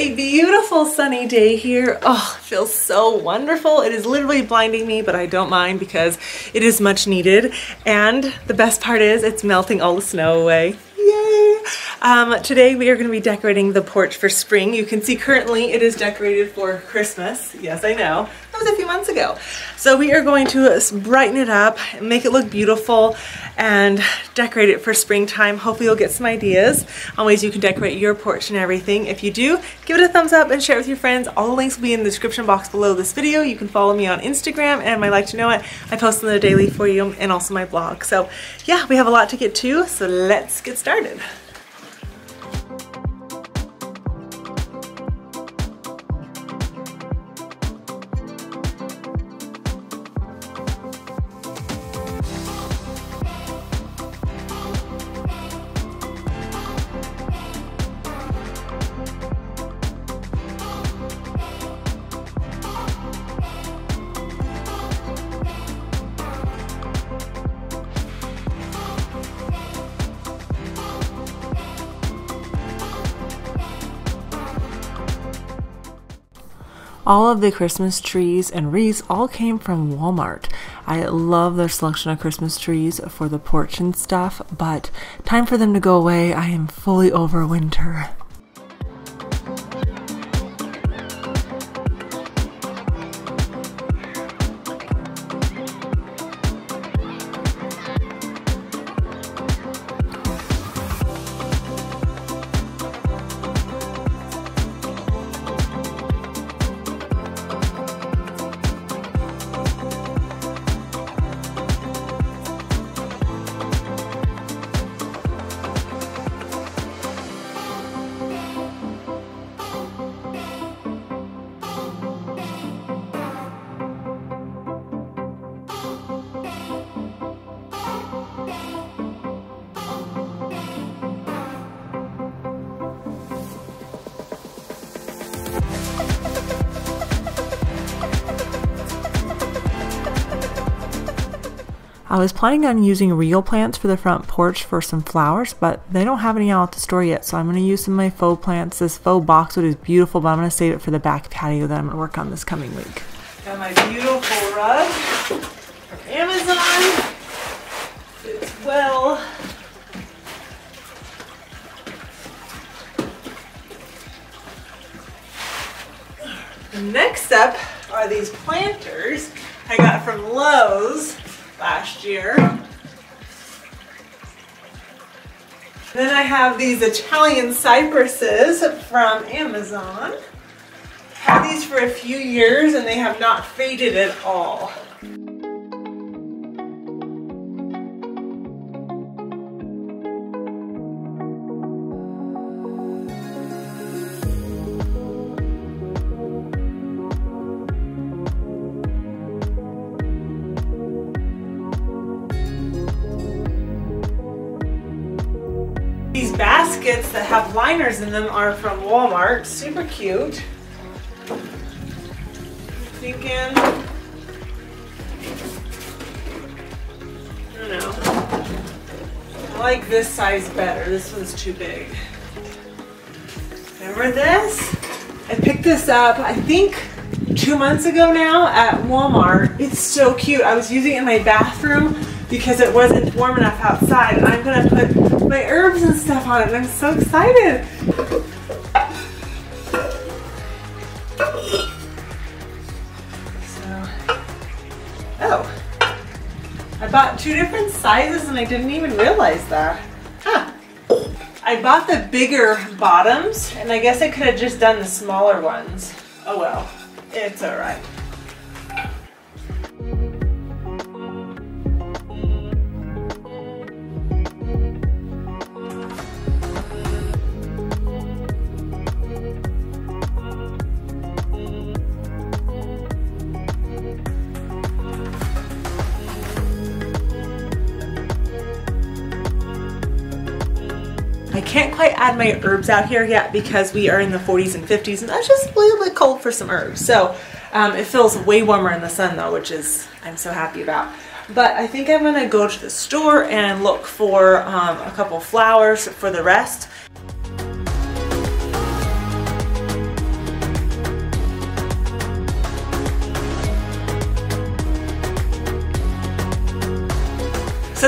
a beautiful sunny day here. Oh, it feels so wonderful. It is literally blinding me, but I don't mind because it is much needed. And the best part is it's melting all the snow away. Yay! Um, today we are going to be decorating the porch for spring. You can see currently it is decorated for Christmas. Yes, I know. Was a few months ago. So we are going to brighten it up, make it look beautiful, and decorate it for springtime. Hopefully you'll get some ideas on ways you can decorate your porch and everything. If you do, give it a thumbs up and share it with your friends. All the links will be in the description box below this video. You can follow me on Instagram and my Like to Know It. I post the daily for you and also my blog. So yeah, we have a lot to get to, so let's get started. All of the Christmas trees and wreaths all came from Walmart. I love their selection of Christmas trees for the porch and stuff, but time for them to go away. I am fully over winter. I was planning on using real plants for the front porch for some flowers, but they don't have any out at the store yet, so I'm going to use some of my faux plants. This faux boxwood is beautiful, but I'm going to save it for the back patio that I'm going to work on this coming week. Got my beautiful rug from Amazon. It's well. Next up are these planters I got from Lowe's last year. Then I have these Italian cypresses from Amazon. Had these for a few years and they have not faded at all. That have liners in them are from Walmart. Super cute. Thinking, I don't know. I like this size better. This one's too big. Remember this? I picked this up, I think two months ago now at Walmart. It's so cute. I was using it in my bathroom because it wasn't warm enough outside. I'm gonna put my herbs and stuff on it and I'm so excited. So, oh, I bought two different sizes and I didn't even realize that. Huh. I bought the bigger bottoms and I guess I could have just done the smaller ones. Oh well, it's all right. Quite add my herbs out here yet because we are in the 40s and 50s and that's just a little bit cold for some herbs. So um, it feels way warmer in the sun though, which is I'm so happy about. But I think I'm gonna go to the store and look for um, a couple flowers for the rest.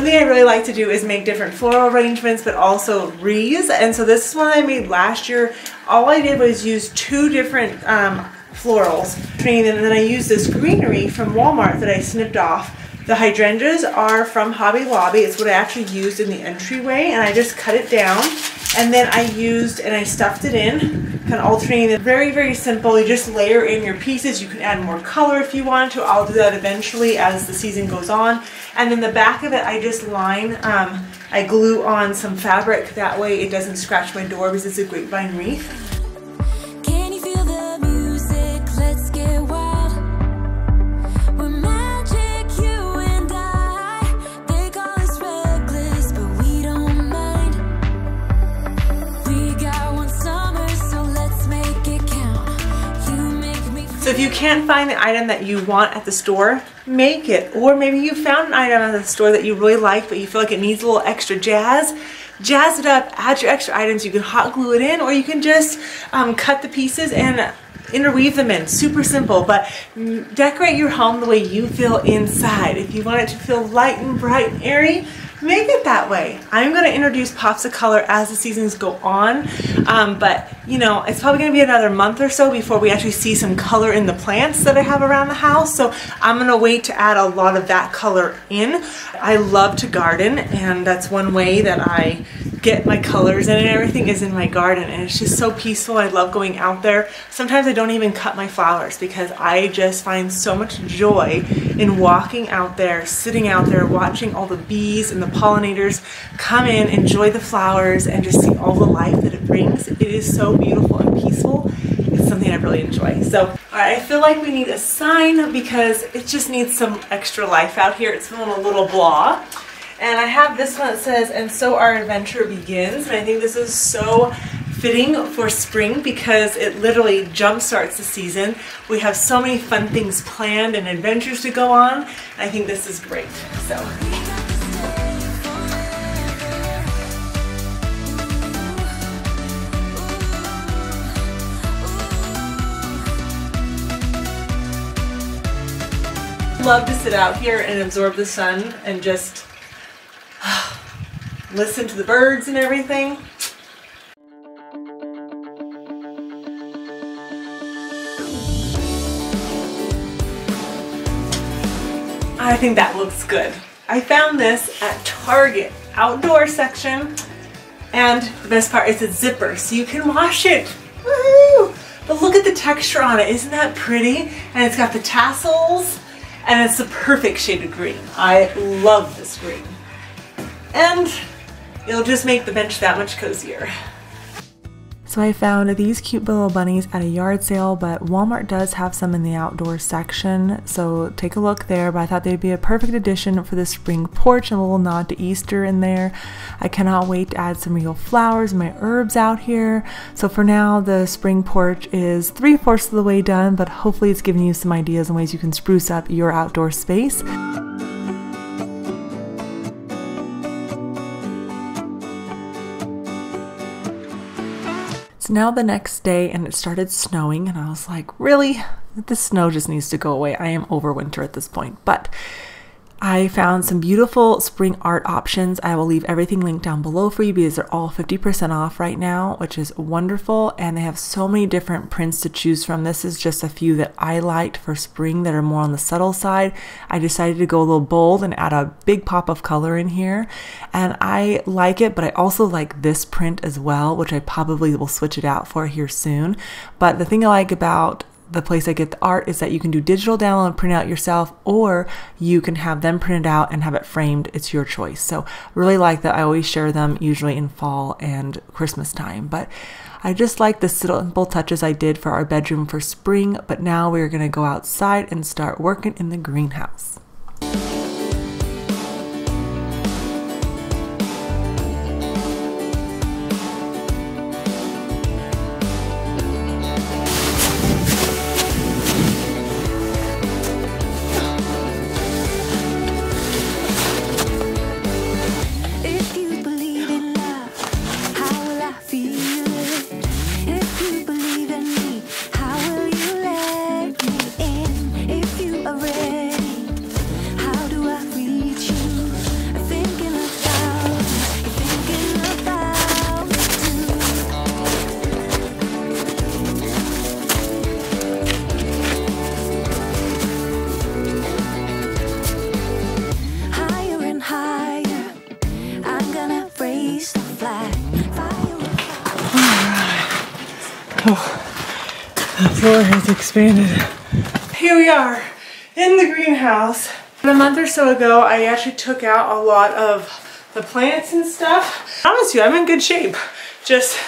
Something I really like to do is make different floral arrangements, but also wreaths. And so this is one I made last year. All I did was use two different um, florals, and then I used this greenery from Walmart that I snipped off. The hydrangeas are from Hobby Lobby. It's what I actually used in the entryway, and I just cut it down. And then I used and I stuffed it in, kind of alternating it. Very, very simple. You just layer in your pieces. You can add more color if you want to. I'll do that eventually as the season goes on. And then the back of it, I just line, um, I glue on some fabric. That way it doesn't scratch my door because it's a grapevine wreath. You can't find the item that you want at the store, make it. Or maybe you found an item at the store that you really like, but you feel like it needs a little extra jazz. Jazz it up, add your extra items. You can hot glue it in, or you can just um, cut the pieces and interweave them in. Super simple, but decorate your home the way you feel inside. If you want it to feel light and bright and airy, make it that way. I'm going to introduce pops of color as the seasons go on, um, but you know, it's probably going to be another month or so before we actually see some color in the plants that I have around the house, so I'm going to wait to add a lot of that color in. I love to garden, and that's one way that I get my colors in and everything is in my garden and it's just so peaceful. I love going out there. Sometimes I don't even cut my flowers because I just find so much joy in walking out there, sitting out there, watching all the bees and the pollinators come in, enjoy the flowers and just see all the life that it brings. It is so beautiful and peaceful. It's something I really enjoy. So, I feel like we need a sign because it just needs some extra life out here. It's feeling a little blah. And I have this one that says, and so our adventure begins. And I think this is so fitting for spring because it literally jumpstarts the season. We have so many fun things planned and adventures to go on. I think this is great. So. love to sit out here and absorb the sun and just listen to the birds and everything. I think that looks good. I found this at Target outdoor section and the best part is it's zipper so you can wash it. But look at the texture on it. Isn't that pretty? And it's got the tassels and it's the perfect shade of green. I love this green and it'll just make the bench that much cozier. So I found these cute little bunnies at a yard sale, but Walmart does have some in the outdoor section, so take a look there. But I thought they'd be a perfect addition for the spring porch and a little nod to Easter in there. I cannot wait to add some real flowers and my herbs out here. So for now, the spring porch is three-fourths of the way done, but hopefully it's giving you some ideas and ways you can spruce up your outdoor space. Now the next day and it started snowing and I was like, really? The snow just needs to go away. I am over winter at this point. But I found some beautiful spring art options. I will leave everything linked down below for you because they're all 50% off right now, which is wonderful. And they have so many different prints to choose from. This is just a few that I liked for spring that are more on the subtle side. I decided to go a little bold and add a big pop of color in here. And I like it, but I also like this print as well, which I probably will switch it out for here soon. But the thing I like about the place I get the art is that you can do digital download print out yourself, or you can have them printed out and have it framed. It's your choice. So really like that. I always share them usually in fall and Christmas time, but I just like the simple touches I did for our bedroom for spring, but now we're going to go outside and start working in the greenhouse. Oh, the floor has expanded. Here we are in the greenhouse. A month or so ago, I actually took out a lot of the plants and stuff. I promise you, I'm in good shape. Just,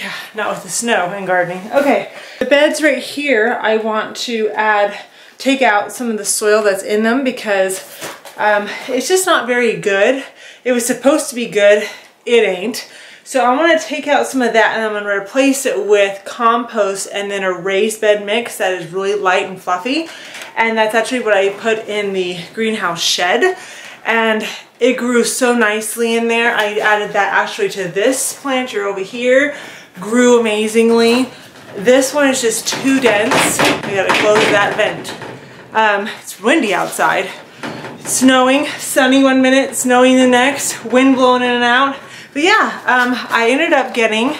yeah, not with the snow and gardening. Okay, the beds right here, I want to add, take out some of the soil that's in them because um, it's just not very good. It was supposed to be good, it ain't. So I want to take out some of that and I'm going to replace it with compost and then a raised bed mix that is really light and fluffy. And that's actually what I put in the greenhouse shed. And it grew so nicely in there. I added that actually to this planter over here. Grew amazingly. This one is just too dense. I gotta close that vent. Um, it's windy outside. snowing, sunny one minute, snowing the next, wind blowing in and out. But yeah, um, I ended up getting,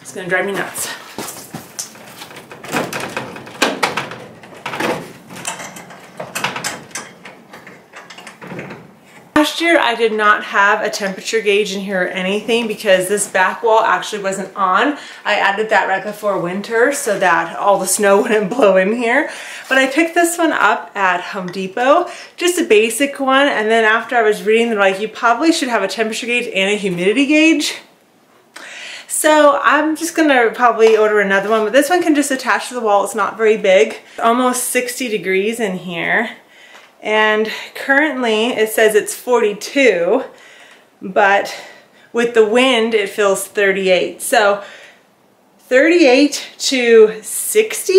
it's gonna drive me nuts. Last year I did not have a temperature gauge in here or anything because this back wall actually wasn't on. I added that right before winter so that all the snow wouldn't blow in here. But I picked this one up at Home Depot, just a basic one. And then after I was reading, they're like, you probably should have a temperature gauge and a humidity gauge. So I'm just gonna probably order another one, but this one can just attach to the wall. It's not very big. Almost 60 degrees in here. And currently it says it's 42, but with the wind it feels 38. So 38 to 60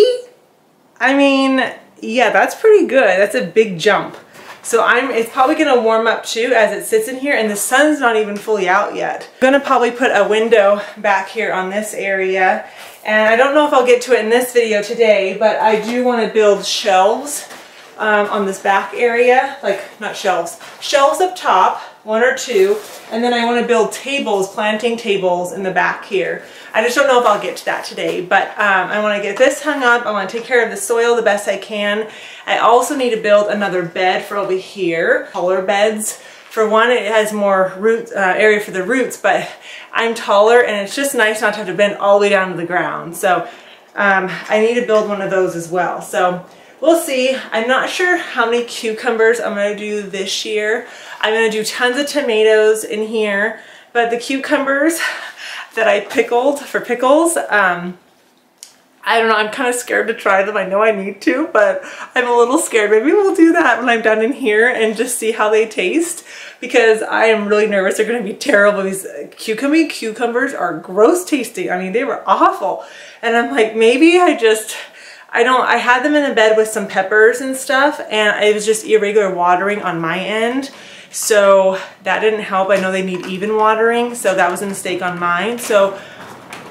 I mean, yeah, that's pretty good. That's a big jump. So I'm, it's probably gonna warm up too as it sits in here and the sun's not even fully out yet. I'm gonna probably put a window back here on this area and I don't know if I'll get to it in this video today, but I do wanna build shelves um, on this back area, like not shelves, shelves up top, one or two, and then I wanna build tables, planting tables in the back here. I just don't know if I'll get to that today, but um, I wanna get this hung up. I wanna take care of the soil the best I can. I also need to build another bed for over here, taller beds. For one, it has more root uh, area for the roots, but I'm taller and it's just nice not to have to bend all the way down to the ground. So um, I need to build one of those as well. So we'll see. I'm not sure how many cucumbers I'm gonna do this year. I'm gonna do tons of tomatoes in here, but the cucumbers, that I pickled for pickles. Um, I don't know, I'm kind of scared to try them. I know I need to, but I'm a little scared. Maybe we'll do that when I'm done in here and just see how they taste because I am really nervous they're gonna be terrible. These cucumber cucumbers are gross tasting. I mean, they were awful. And I'm like, maybe I just, I don't, I had them in the bed with some peppers and stuff and it was just irregular watering on my end. So that didn't help. I know they need even watering, so that was a mistake on mine. So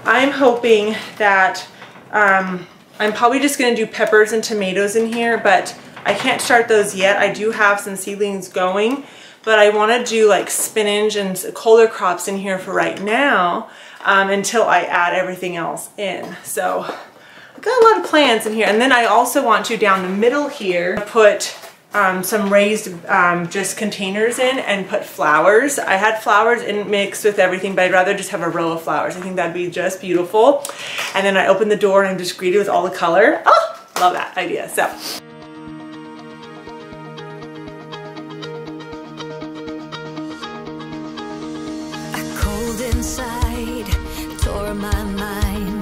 I'm hoping that um, I'm probably just gonna do peppers and tomatoes in here, but I can't start those yet. I do have some seedlings going, but I wanna do like spinach and colder crops in here for right now um, until I add everything else in. So got a lot of plants in here. And then I also want to down the middle here put um, some raised um, just containers in and put flowers. I had flowers in mixed with everything, but I'd rather just have a row of flowers. I think that'd be just beautiful. And then I open the door and I'm just greeted with all the color. Oh, love that idea. So. inside, tore my mind,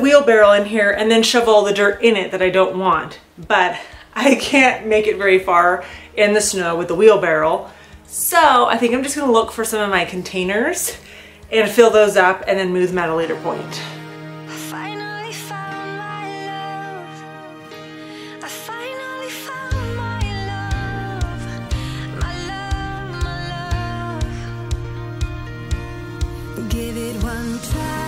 wheelbarrow in here and then shove all the dirt in it that I don't want. But I can't make it very far in the snow with the wheelbarrow. So I think I'm just gonna look for some of my containers and fill those up and then move them at a later point. Give it one try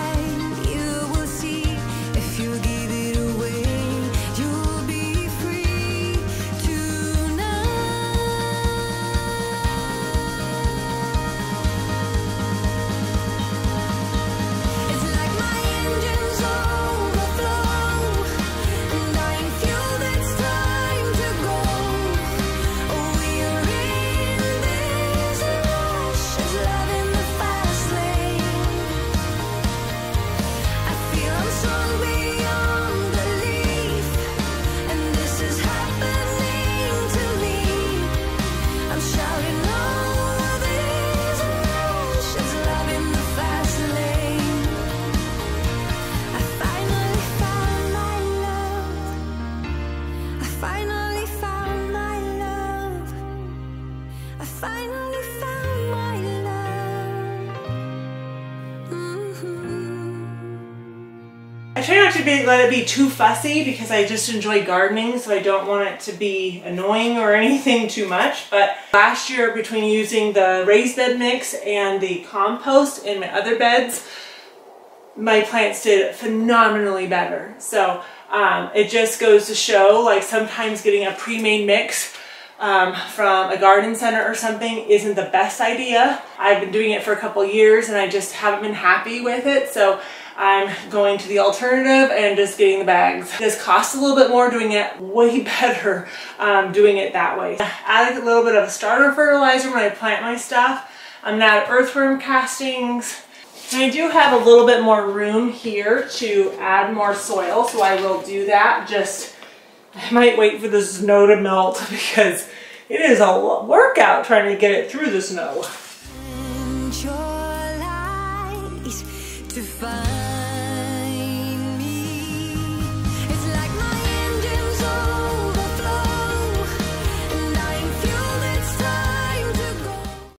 let it be too fussy because I just enjoy gardening, so I don't want it to be annoying or anything too much. But last year, between using the raised bed mix and the compost in my other beds, my plants did phenomenally better. So um, it just goes to show, like sometimes getting a pre-made mix um, from a garden center or something isn't the best idea. I've been doing it for a couple years and I just haven't been happy with it. So I'm going to the alternative and just getting the bags. This costs a little bit more doing it way better um, doing it that way. Add a little bit of a starter fertilizer when I plant my stuff. I'm gonna add earthworm castings. And I do have a little bit more room here to add more soil, so I will do that. Just, I might wait for the snow to melt because it is a workout trying to get it through the snow.